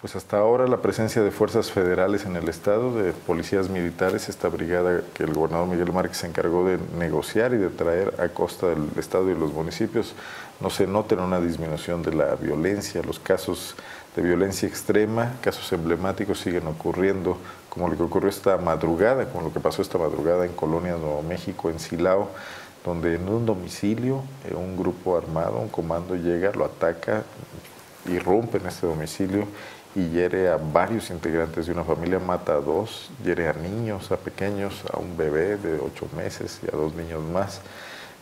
Pues hasta ahora la presencia de fuerzas federales en el Estado, de policías militares, esta brigada que el gobernador Miguel Márquez se encargó de negociar y de traer a costa del Estado y los municipios, no se nota una disminución de la violencia, los casos de violencia extrema, casos emblemáticos siguen ocurriendo, como lo que ocurrió esta madrugada, como lo que pasó esta madrugada en Colonia Nuevo México, en Silao, donde en un domicilio eh, un grupo armado, un comando llega, lo ataca, irrumpe en este domicilio y hiere a varios integrantes de una familia, mata a dos, hiere a niños, a pequeños, a un bebé de ocho meses y a dos niños más.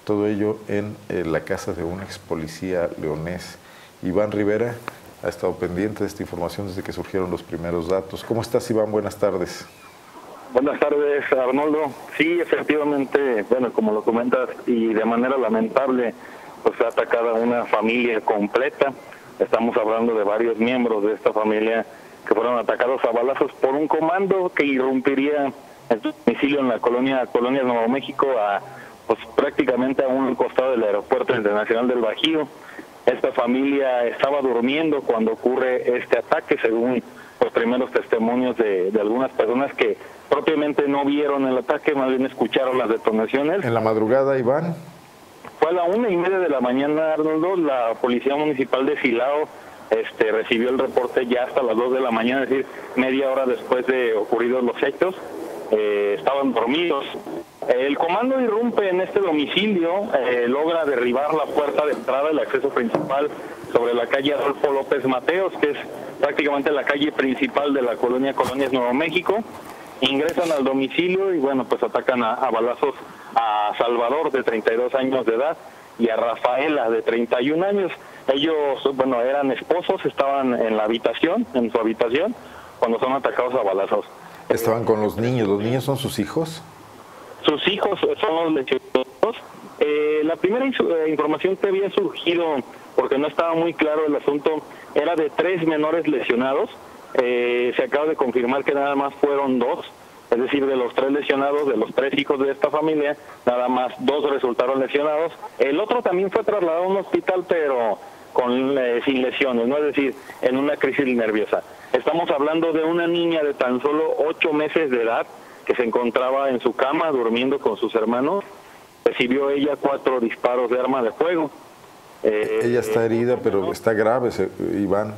Todo ello en eh, la casa de un ex policía leonés. Iván Rivera ha estado pendiente de esta información desde que surgieron los primeros datos. ¿Cómo estás, Iván? Buenas tardes. Buenas tardes, Arnoldo. Sí, efectivamente, bueno, como lo comentas, y de manera lamentable, pues ha atacado a una familia completa. Estamos hablando de varios miembros de esta familia que fueron atacados a balazos por un comando que irrumpiría en su domicilio en la colonia Colonia Nuevo México a pues prácticamente a un costado del aeropuerto internacional del Bajío. Esta familia estaba durmiendo cuando ocurre este ataque, según los primeros testimonios de, de algunas personas que propiamente no vieron el ataque, más bien escucharon las detonaciones. En la madrugada, Iván. Fue a una y media de la mañana, Arnoldo, la Policía Municipal de Silao este, recibió el reporte ya hasta las dos de la mañana, es decir, media hora después de ocurridos los hechos. Eh, estaban dormidos. El comando irrumpe en este domicilio, eh, logra derribar la puerta de entrada, el acceso principal sobre la calle Adolfo López Mateos, que es prácticamente la calle principal de la colonia Colonias Nuevo México. Ingresan al domicilio y bueno, pues atacan a balazos a Salvador de 32 años de edad y a Rafaela de 31 años. Ellos, bueno, eran esposos, estaban en la habitación, en su habitación, cuando son atacados a balazos. Estaban con los niños, ¿los niños son sus hijos? Sus hijos son los lesionados. Eh, la primera eh, información que había surgido, porque no estaba muy claro el asunto, era de tres menores lesionados. Eh, se acaba de confirmar que nada más fueron dos, es decir, de los tres lesionados, de los tres hijos de esta familia, nada más dos resultaron lesionados. El otro también fue trasladado a un hospital, pero con eh, sin lesiones, no es decir, en una crisis nerviosa. Estamos hablando de una niña de tan solo ocho meses de edad que se encontraba en su cama durmiendo con sus hermanos. Recibió ella cuatro disparos de arma de fuego. Eh, ella está herida, pero está grave, Iván.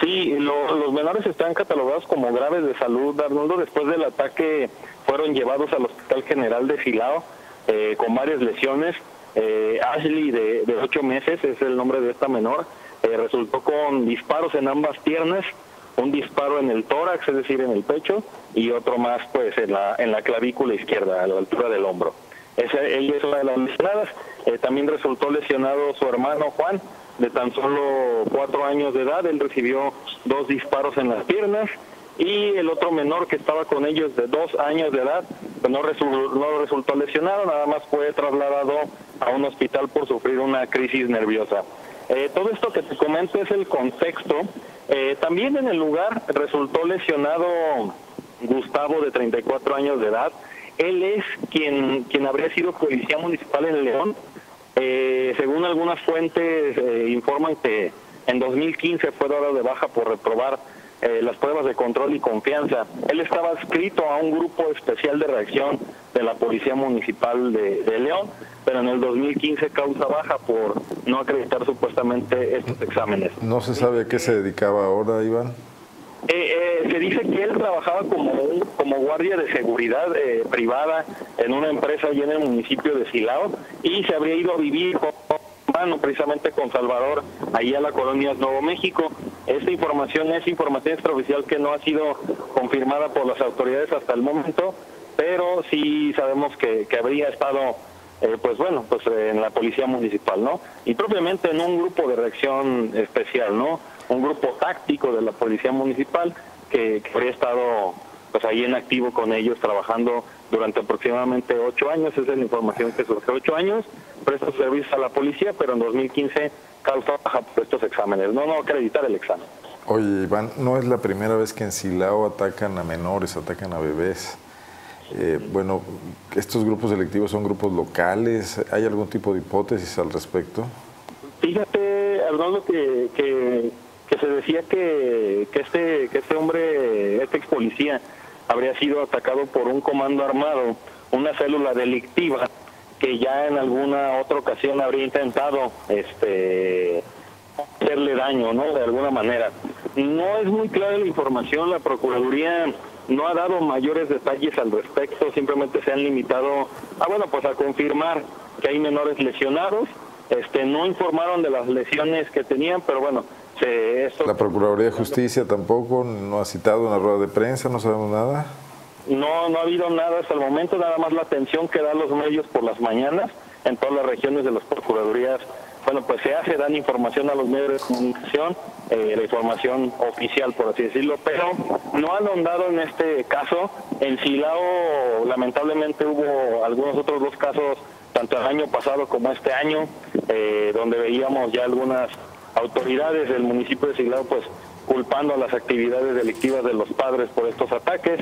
Sí, los menores están catalogados como graves de salud, Arnoldo. Después del ataque fueron llevados al Hospital General de Silao eh, con varias lesiones. Eh, Ashley, de, ocho meses, es el nombre de esta menor, eh, resultó con disparos en ambas piernas, un disparo en el tórax, es decir, en el pecho, y otro más pues en la, en la clavícula izquierda, a la altura del hombro. Ella es una de las lesionadas. también resultó lesionado su hermano Juan, de tan solo cuatro años de edad. Él recibió dos disparos en las piernas y el otro menor que estaba con ellos de dos años de edad pues no, resultó, no resultó lesionado, nada más fue trasladado a un hospital por sufrir una crisis nerviosa. Eh, todo esto que te comento es el contexto. Eh, también en el lugar resultó lesionado Gustavo de 34 años de edad. Él es quien, quien habría sido policía municipal en León eh, según algunas fuentes eh, informan que en 2015 fue dado de baja por reprobar eh, las pruebas de control y confianza. Él estaba adscrito a un grupo especial de reacción de la Policía Municipal de, de León, pero en el 2015 causa baja por no acreditar supuestamente estos exámenes. ¿No se sabe a qué se dedicaba ahora, Iván? Eh, eh, se dice que él trabajaba como como guardia de seguridad eh, privada en una empresa allí en el municipio de Silao y se habría ido a vivir con mano precisamente con Salvador ahí a la colonia Nuevo México. Esta información es información extraoficial que no ha sido confirmada por las autoridades hasta el momento, pero sí sabemos que, que habría estado eh, pues bueno, pues en la policía municipal, ¿no? Y propiamente en un grupo de reacción especial, ¿no? Un grupo táctico de la policía municipal que, que habría estado pues ahí en activo con ellos trabajando durante aproximadamente ocho años, esa es la información que surge, ocho años, presta servicios a la policía, pero en 2015 causa baja por estos exámenes, no, no acreditar el examen. Oye, Iván, no es la primera vez que en Silao atacan a menores, atacan a bebés. Eh, bueno, ¿estos grupos delictivos son grupos locales? ¿Hay algún tipo de hipótesis al respecto? Fíjate, Arnoldo, que, que, que se decía que, que este que este hombre, este ex policía, habría sido atacado por un comando armado, una célula delictiva que ya en alguna otra ocasión habría intentado este hacerle daño, ¿no? De alguna manera. No es muy clara la información, la Procuraduría no ha dado mayores detalles al respecto, simplemente se han limitado a, bueno, pues a confirmar que hay menores lesionados, este, no informaron de las lesiones que tenían, pero bueno, La Procuraduría de Justicia tampoco no ha citado una rueda de prensa, no sabemos nada. No, no ha habido nada hasta el momento, nada más la atención que dan los medios por las mañanas en todas las regiones de las Procuradurías bueno, pues se hace, dan información a los medios de comunicación, eh, la información oficial, por así decirlo, pero no han ahondado en este caso. En Silao, lamentablemente, hubo algunos otros dos casos, tanto el año pasado como este año, eh, donde veíamos ya algunas autoridades del municipio de Silao, pues culpando a las actividades delictivas de los padres por estos ataques,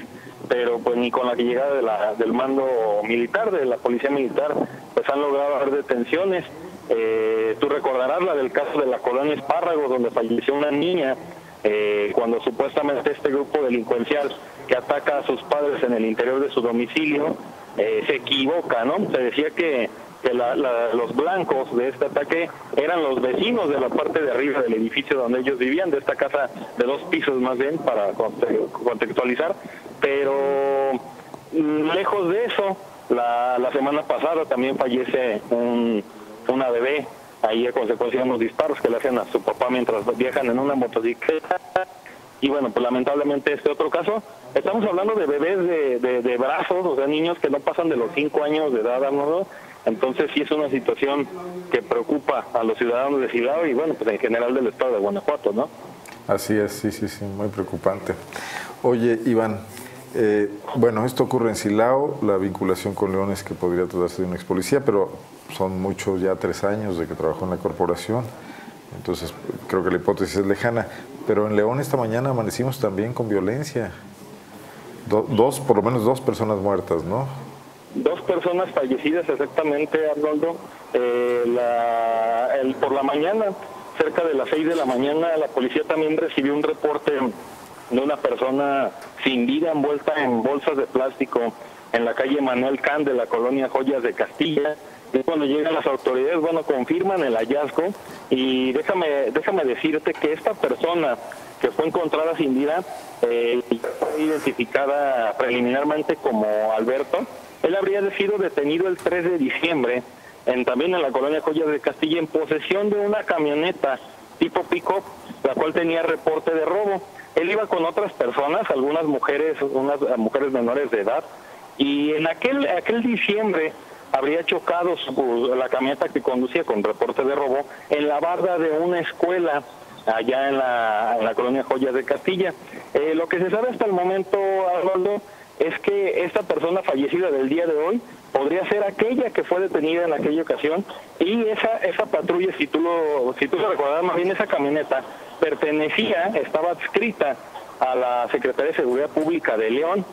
pero pues ni con la llegada de la, del mando militar, de la policía militar, pues han logrado haber detenciones. Eh, tú recordarás la del caso de la colonia Espárragos, donde falleció una niña, eh, cuando supuestamente este grupo delincuencial que ataca a sus padres en el interior de su domicilio eh, se equivoca, ¿no? Se decía que, los blancos de este ataque eran los vecinos de la parte de arriba del edificio donde ellos vivían, de esta casa de dos pisos más bien, para contextualizar, pero mm, lejos de eso, la, la semana pasada también fallece un una bebé ahí a consecuencia de unos disparos que le hacen a su papá mientras viajan en una motocicleta. Y bueno, pues lamentablemente este otro caso, estamos hablando de bebés de, de, brazos, o sea, niños que no pasan de los 5 años de edad, ¿no? Entonces sí es una situación que preocupa a los ciudadanos de Silao y bueno, pues en general del estado de Guanajuato, ¿no? Así es, sí, sí, sí, muy preocupante. Oye, Iván, eh, bueno, esto ocurre en Silao, la vinculación con León es que podría tratarse de un ex policía, pero son muchos ya tres años de que trabajó en la corporación, entonces creo que la hipótesis es lejana. Pero en León esta mañana amanecimos también con violencia. dos, por lo menos dos personas muertas, ¿no? Dos personas fallecidas exactamente, Arnoldo. Eh, por la mañana, cerca de las seis de la mañana, la policía también recibió un reporte de una persona sin vida envuelta en bolsas de plástico en la calle Manuel Can de la colonia Joyas de Castilla y cuando llegan las autoridades, bueno, confirman el hallazgo y déjame, déjame decirte que esta persona que fue encontrada sin vida eh, fue identificada preliminarmente como Alberto, él habría sido detenido el 3 de diciembre en, también en la colonia Joyas de Castilla en posesión de una camioneta tipo pico, la cual tenía reporte de robo. Él iba con otras personas, algunas mujeres, unas mujeres menores de edad, y en aquel, aquel diciembre habría chocado la camioneta que conducía con reporte de robo en la barda de una escuela allá en la, colonia Joyas de Castilla. Eh, lo que se sabe hasta el momento, Arnoldo, es que esta persona fallecida del día de hoy podría ser aquella que fue detenida en aquella ocasión y esa esa patrulla, si tú lo, si tú lo recuerdas más bien, esa camioneta pertenecía, estaba adscrita a la Secretaría de Seguridad Pública de León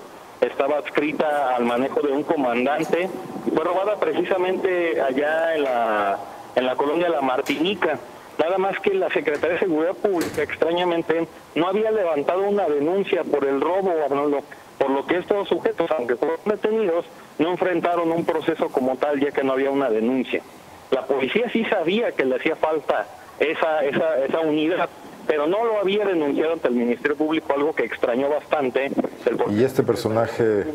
estaba adscrita al manejo de un comandante, fue robada precisamente allá en la, en la colonia La Martinica. Nada más que la Secretaría de Seguridad Pública, extrañamente, no había levantado una denuncia por el robo, por lo que estos sujetos, aunque fueron detenidos, no enfrentaron un proceso como tal, ya que no había una denuncia. La policía sí sabía que le hacía falta esa, esa, esa unidad, pero no lo había denunciado ante el Ministerio Público, algo que extrañó bastante. ¿Y este personaje eh,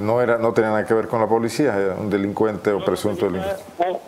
no era no tenía nada que ver con la policía, era un delincuente o presunto delincuente?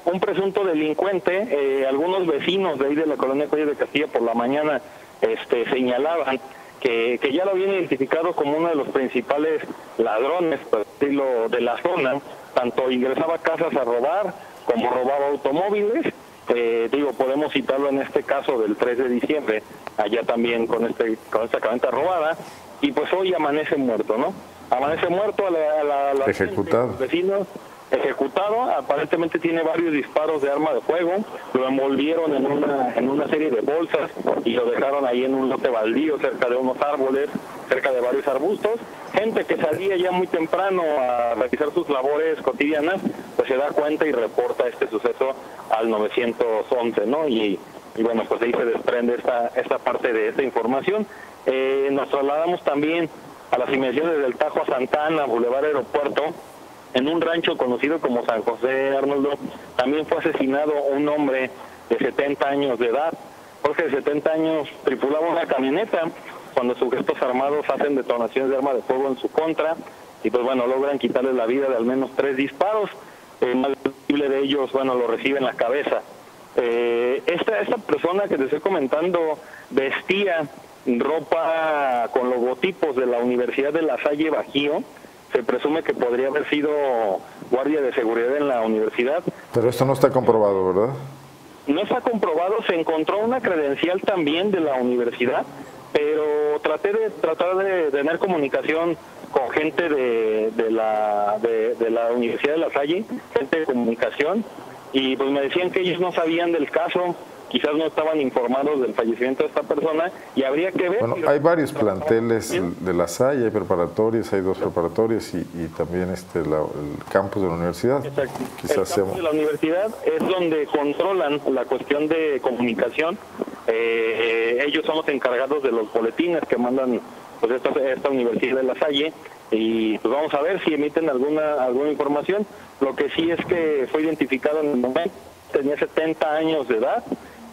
Un, presunto delincuente, eh, algunos vecinos de ahí de la colonia Colla de Castilla por la mañana este, señalaban que, que, ya lo habían identificado como uno de los principales ladrones de la zona, tanto ingresaba a casas a robar como robaba automóviles eh, digo, podemos citarlo en este caso del 3 de diciembre, allá también con este con esta camioneta robada, y pues hoy amanece muerto, ¿no? Amanece muerto a la, la, ejecutado. vecinos, ejecutado, aparentemente tiene varios disparos de arma de fuego, lo envolvieron en una, en una serie de bolsas y lo dejaron ahí en un lote baldío cerca de unos árboles, cerca de varios arbustos. Gente que salía ya muy temprano a realizar sus labores cotidianas, pues se da cuenta y reporta este suceso al 911, ¿no? Y, bueno, pues ahí se desprende esta, esta parte de esta información. Eh, nos trasladamos también a las inmediaciones del Tajo a Santana, Boulevard Aeropuerto, en un rancho conocido como San José Arnoldo, también fue asesinado un hombre de 70 años de edad. Jorge de 70 años tripulaba una camioneta cuando sujetos armados hacen detonaciones de arma de fuego en su contra y pues bueno, logran quitarle la vida de al menos tres disparos. El más visible de ellos, bueno, lo recibe en la cabeza. Eh, esta, esta persona que te estoy comentando vestía ropa con logotipos de la Universidad de La Salle Bajío. Se presume que podría haber sido guardia de seguridad en la universidad. Pero esto no está comprobado, ¿verdad? No está comprobado, se encontró una credencial también de la universidad, pero traté de tratar de tener comunicación con gente de, de la, de, de la Universidad de La Salle, gente de comunicación, y pues me decían que ellos no sabían del caso, quizás no estaban informados del fallecimiento de esta persona y habría que ver. Bueno, hay varios planteles de la Salle, hay preparatorias, hay dos preparatorias y, y también este la, el campus de la universidad. Exacto. Quizás el campus de la universidad es donde controlan la cuestión de comunicación. Eh, eh, ellos son los encargados de los boletines que mandan pues esta, esta Universidad de La Salle y pues vamos a ver si emiten alguna alguna información. Lo que sí es que fue identificado en el momento, tenía 70 años de edad,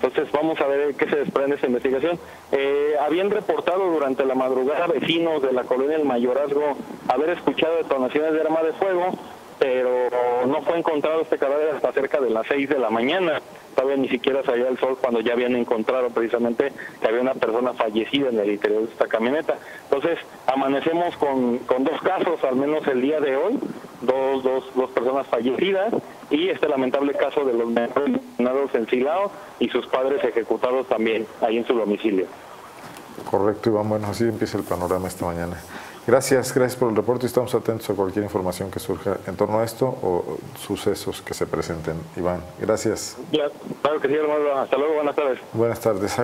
entonces vamos a ver qué se desprende esa investigación. Eh, habían reportado durante la madrugada vecinos de la colonia del Mayorazgo haber escuchado detonaciones de arma de fuego, pero no fue encontrado este cadáver hasta cerca de las 6 de la mañana. Todavía ni siquiera salía el sol cuando ya habían encontrado precisamente que había una persona fallecida en el interior de esta camioneta. Entonces, amanecemos con, con dos casos, al menos el día de hoy, dos, dos, dos personas fallecidas y este lamentable caso de los menores en Silao y sus padres ejecutados también ahí en su domicilio. Correcto, Iván. Bueno, así empieza el panorama esta mañana. Gracias, gracias por el reporte y estamos atentos a cualquier información que surja en torno a esto o sucesos que se presenten. Iván, gracias. Ya, claro que sí, hermano. Hasta luego, buenas tardes. Buenas tardes.